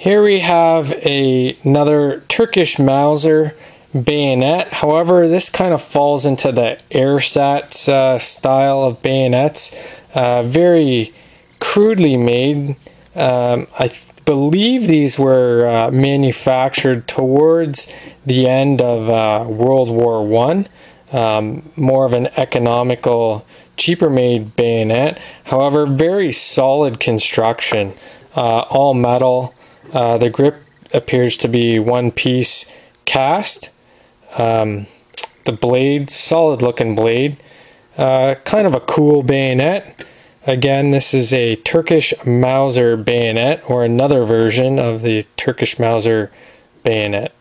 Here we have a, another Turkish Mauser bayonet. However, this kind of falls into the ersatz uh, style of bayonets. Uh, very crudely made. Um, I believe these were uh, manufactured towards the end of uh, World War One. Um, more of an economical, cheaper made bayonet. However, very solid construction. Uh, all metal. Uh, the grip appears to be one piece cast. Um, the blade, solid looking blade. Uh, kind of a cool bayonet. Again, this is a Turkish Mauser bayonet or another version of the Turkish Mauser bayonet.